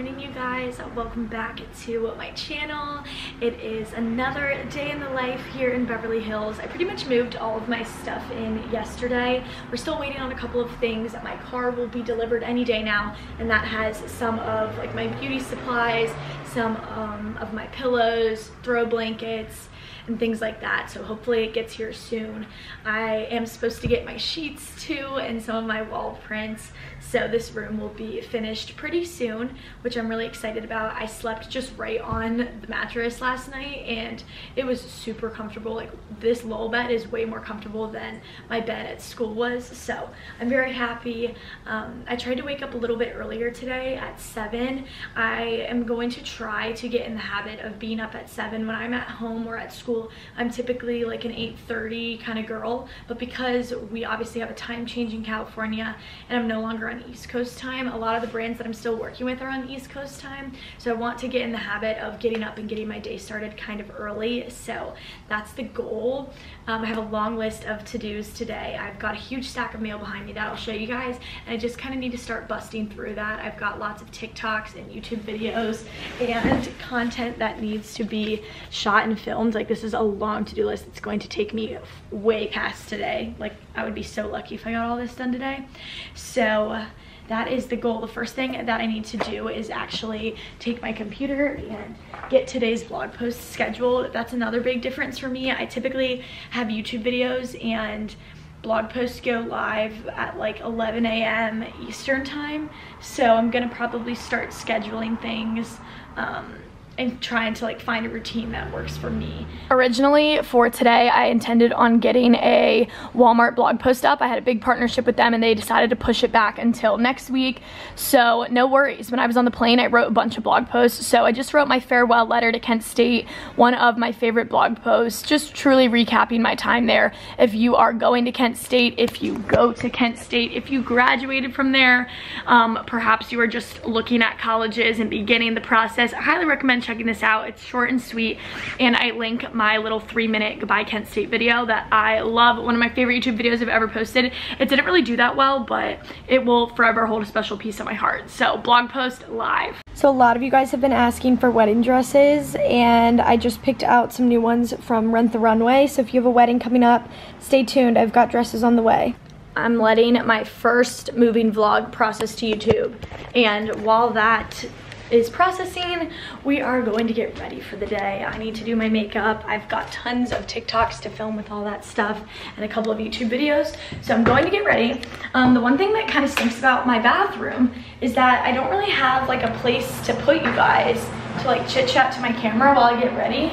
morning you guys. Welcome back to my channel. It is another day in the life here in beverly hills. I pretty much moved all of my stuff in yesterday. We're still waiting on a couple of things. My car will be delivered any day now and that has some of like my beauty supplies some um, of my pillows throw blankets and things like that. So hopefully it gets here soon. I am supposed to get my sheets too and some of my wall prints. So this room will be finished pretty soon, which I'm really excited about. I slept just right on the mattress last night and it was super comfortable. Like this lull bed is way more comfortable than my bed at school was. So I'm very happy. Um, I tried to wake up a little bit earlier today at seven. I am going to try to get in the habit of being up at seven when I'm at home or at school. I'm typically like an 8.30 kind of girl, but because we obviously have a time change in California and I'm no longer on East Coast time. A lot of the brands that I'm still working with are on East Coast time. So I want to get in the habit of getting up and getting my day started kind of early. So that's the goal. Um, I have a long list of to-dos today. I've got a huge stack of mail behind me that I'll show you guys. And I just kind of need to start busting through that. I've got lots of TikToks and YouTube videos and content that needs to be shot and filmed. Like this is a long to-do list. It's going to take me way past today. Like I would be so lucky if I got all this done today. So that is the goal. The first thing that I need to do is actually take my computer and get today's blog post scheduled. That's another big difference for me. I typically have YouTube videos and blog posts go live at like 11 a.m. Eastern time. So I'm gonna probably start scheduling things um, and trying to like find a routine that works for me. Originally for today, I intended on getting a Walmart blog post up. I had a big partnership with them and they decided to push it back until next week. So no worries. When I was on the plane, I wrote a bunch of blog posts. So I just wrote my farewell letter to Kent State, one of my favorite blog posts, just truly recapping my time there. If you are going to Kent State, if you go to Kent State, if you graduated from there, um, perhaps you are just looking at colleges and beginning the process, I highly recommend checking this out. It's short and sweet and I link my little three minute goodbye Kent State video that I love. One of my favorite YouTube videos I've ever posted. It didn't really do that well, but it will forever hold a special piece of my heart. So blog post live. So a lot of you guys have been asking for wedding dresses and I just picked out some new ones from Rent the Runway. So if you have a wedding coming up, stay tuned. I've got dresses on the way. I'm letting my first moving vlog process to YouTube. And while that is processing. We are going to get ready for the day. I need to do my makeup. I've got tons of TikToks to film with all that stuff and a couple of YouTube videos. So I'm going to get ready. Um, the one thing that kind of stinks about my bathroom is that I don't really have like a place to put you guys to like chit chat to my camera while I get ready.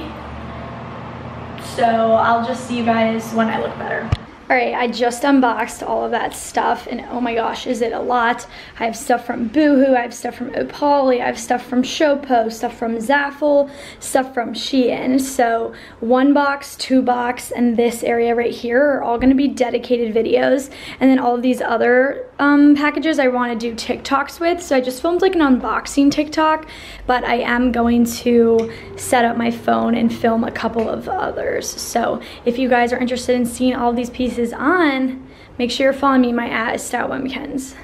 So I'll just see you guys when I look better. All right, I just unboxed all of that stuff and oh my gosh, is it a lot. I have stuff from Boohoo, I have stuff from Opoly, I have stuff from Showpo, stuff from Zaful, stuff from Shein. So one box, two box, and this area right here are all gonna be dedicated videos. And then all of these other um, packages I wanna do TikToks with. So I just filmed like an unboxing TikTok, but I am going to set up my phone and film a couple of others. So if you guys are interested in seeing all these pieces is on, make sure you're following me. My at is styledbymckenz.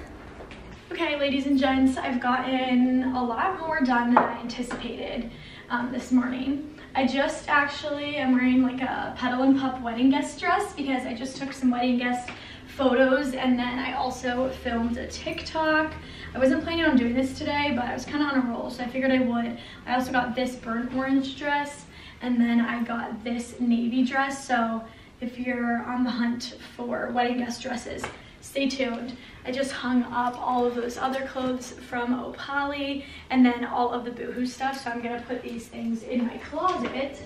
Okay, ladies and gents, I've gotten a lot more done than I anticipated um, this morning. I just actually am wearing like a Petal and Pup wedding guest dress because I just took some wedding guest photos and then I also filmed a TikTok. I wasn't planning on doing this today, but I was kind of on a roll, so I figured I would. I also got this burnt orange dress and then I got this navy dress, so if you're on the hunt for wedding guest dresses, stay tuned. I just hung up all of those other clothes from Opali and then all of the Boohoo stuff. So I'm gonna put these things in my closet.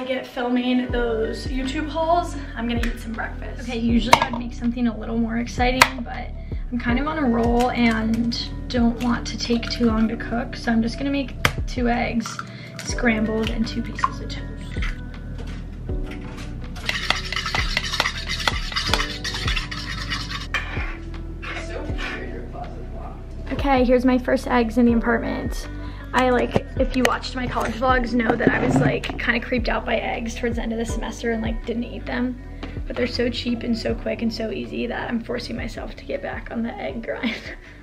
I get filming those YouTube hauls, I'm gonna eat some breakfast. Okay, usually I'd make something a little more exciting, but I'm kind of on a roll and don't want to take too long to cook. So I'm just gonna make two eggs, scrambled, and two pieces of toast. Okay, here's my first eggs in the apartment. I like, if you watched my college vlogs, know that I was like kind of creeped out by eggs towards the end of the semester and like didn't eat them. But they're so cheap and so quick and so easy that I'm forcing myself to get back on the egg grind.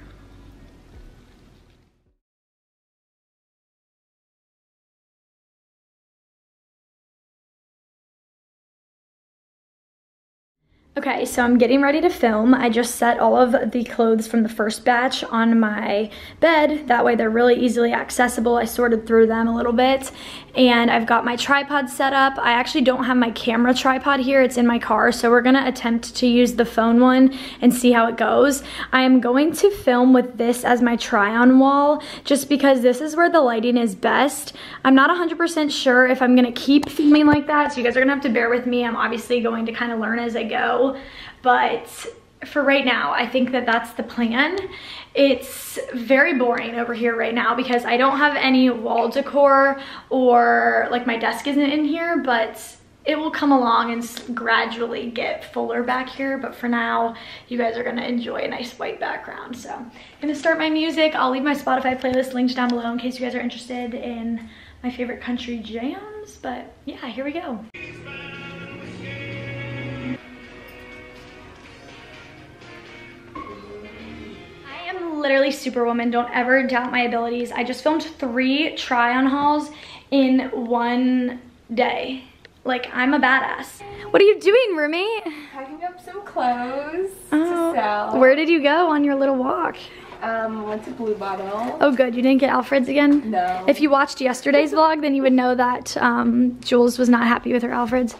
Okay, so I'm getting ready to film. I just set all of the clothes from the first batch on my bed. That way they're really easily accessible. I sorted through them a little bit. And I've got my tripod set up. I actually don't have my camera tripod here. It's in my car. So we're gonna attempt to use the phone one and see how it goes. I am going to film with this as my try-on wall just because this is where the lighting is best. I'm not 100% sure if I'm gonna keep filming like that. So you guys are gonna have to bear with me. I'm obviously going to kind of learn as I go but for right now, I think that that's the plan. It's very boring over here right now because I don't have any wall decor or like my desk isn't in here, but it will come along and gradually get fuller back here. But for now, you guys are gonna enjoy a nice white background. So I'm gonna start my music. I'll leave my Spotify playlist linked down below in case you guys are interested in my favorite country jams. But yeah, here we go. Literally superwoman. Don't ever doubt my abilities. I just filmed three try-on hauls in one day. Like, I'm a badass. What are you doing, roommate? Packing up some clothes oh, to sell. Where did you go on your little walk? Um, went to Blue Bottle. Oh good, you didn't get Alfred's again? No. If you watched yesterday's vlog, then you would know that um, Jules was not happy with her Alfred's.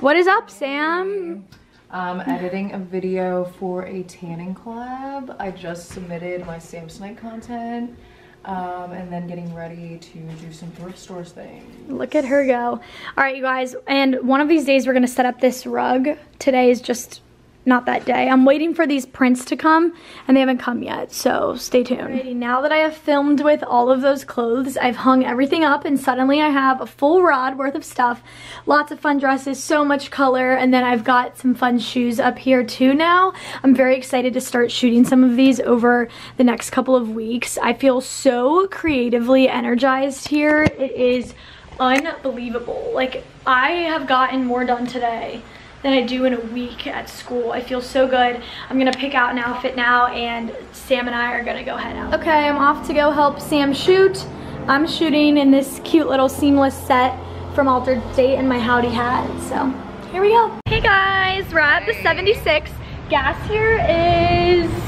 What is up, Sam? um, editing a video for a tanning collab. I just submitted my Samsonite content. Um, and then getting ready to do some thrift stores things. Look at her go. All right, you guys, and one of these days we're gonna set up this rug. Today is just not that day. I'm waiting for these prints to come and they haven't come yet, so stay tuned. Alrighty, now that I have filmed with all of those clothes, I've hung everything up and suddenly I have a full rod worth of stuff. Lots of fun dresses, so much color, and then I've got some fun shoes up here too now. I'm very excited to start shooting some of these over the next couple of weeks. I feel so creatively energized here. It is unbelievable. Like, I have gotten more done today than I do in a week at school. I feel so good. I'm gonna pick out an outfit now and Sam and I are gonna go head out. Okay, I'm off to go help Sam shoot. I'm shooting in this cute little seamless set from Altered State and my Howdy hat, so here we go. Hey guys, we're at the 76. Gas here is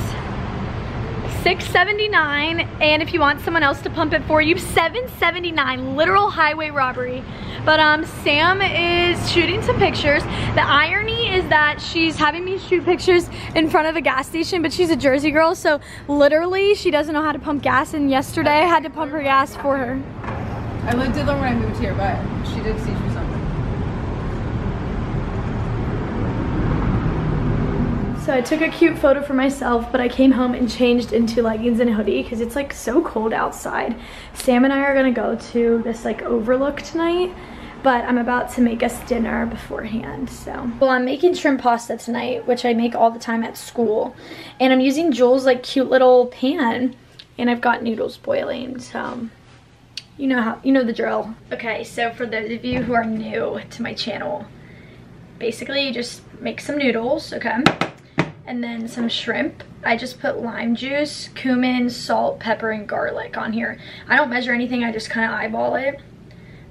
679 and if you want someone else to pump it for you 779 literal highway robbery. But um sam is shooting some pictures. The irony is that she's having me shoot pictures in front of a gas station but she's a jersey girl so literally she doesn't know how to pump gas and yesterday i had to pump her gas for her. I lived in learn when i moved here but she did me something So I took a cute photo for myself, but I came home and changed into leggings and hoodie because it's like so cold outside. Sam and I are gonna go to this like overlook tonight, but I'm about to make us dinner beforehand, so. Well, I'm making shrimp pasta tonight, which I make all the time at school. And I'm using Jules' like cute little pan, and I've got noodles boiling, so you know how, you know the drill. Okay, so for those of you who are new to my channel, basically you just make some noodles, okay? And then some shrimp. I just put lime juice, cumin, salt, pepper, and garlic on here. I don't measure anything, I just kind of eyeball it.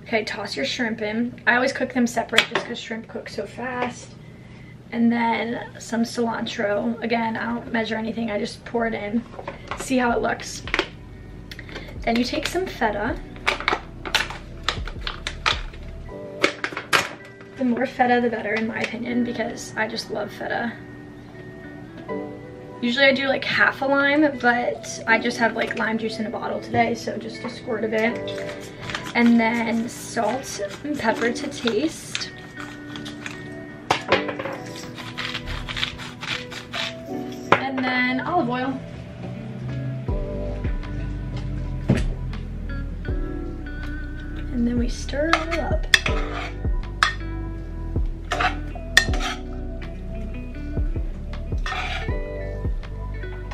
Okay, toss your shrimp in. I always cook them separate just because shrimp cook so fast. And then some cilantro. Again, I don't measure anything, I just pour it in. See how it looks. Then you take some feta. The more feta, the better in my opinion, because I just love feta. Usually I do like half a lime, but I just have like lime juice in a bottle today, so just a squirt of it. And then salt and pepper to taste.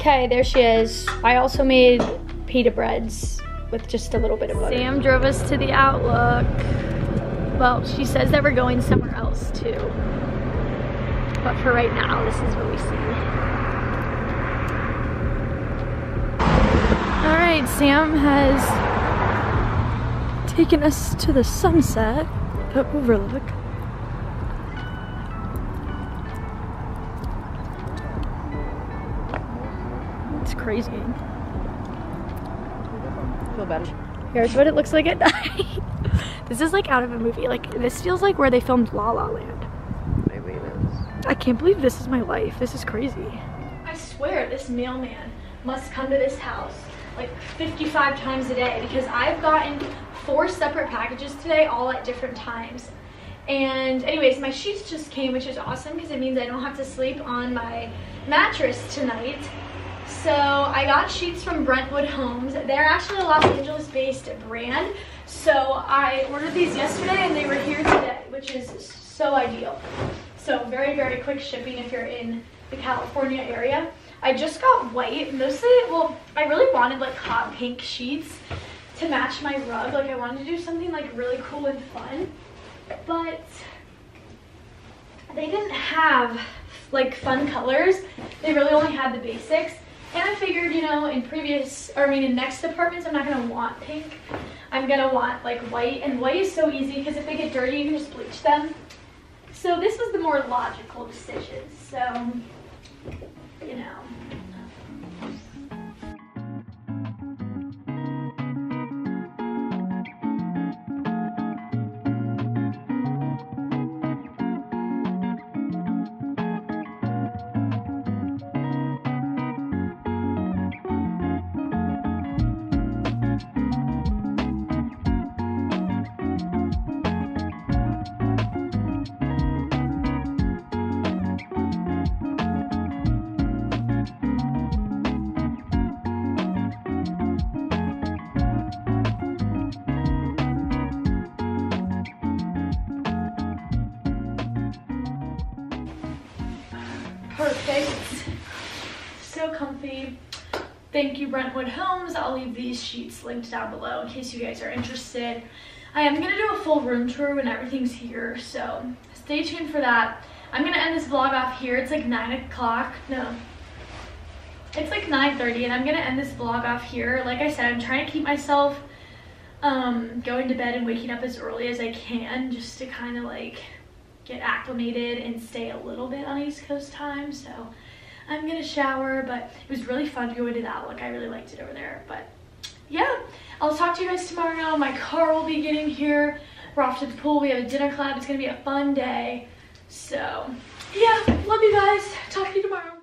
Okay, there she is. I also made pita breads with just a little bit of butter. Sam drove us to the Outlook. Well, she says that we're going somewhere else too. But for right now, this is what we see. All right, Sam has taken us to the sunset, the overlook. Crazy. Feel better. Here's what it looks like at night. this is like out of a movie. Like this feels like where they filmed La La Land. Maybe it is. I can't believe this is my life. This is crazy. I swear this mailman must come to this house like 55 times a day because I've gotten four separate packages today all at different times. And anyways, my sheets just came, which is awesome because it means I don't have to sleep on my mattress tonight. So I got sheets from Brentwood Homes. They're actually a Los Angeles based brand. So I ordered these yesterday and they were here today, which is so ideal. So very, very quick shipping if you're in the California area. I just got white, mostly, well, I really wanted like hot pink sheets to match my rug. Like I wanted to do something like really cool and fun, but they didn't have like fun colors. They really only had the basics. And I figured, you know, in previous, or I mean in next apartments, I'm not gonna want pink. I'm gonna want like white, and white is so easy because if they get dirty, you can just bleach them. So this was the more logical decision. So, you know. Perfect. So comfy. Thank you, Brentwood Homes. I'll leave these sheets linked down below in case you guys are interested. I am gonna do a full room tour when everything's here, so stay tuned for that. I'm gonna end this vlog off here. It's like nine o'clock. No. It's like 9.30 and I'm gonna end this vlog off here. Like I said, I'm trying to keep myself um, going to bed and waking up as early as I can just to kind of like get acclimated and stay a little bit on East Coast time. So I'm gonna shower, but it was really fun to go into that look. I really liked it over there. But yeah, I'll talk to you guys tomorrow. My car will be getting here. We're off to the pool. We have a dinner club. It's gonna be a fun day. So yeah, love you guys. Talk to you tomorrow.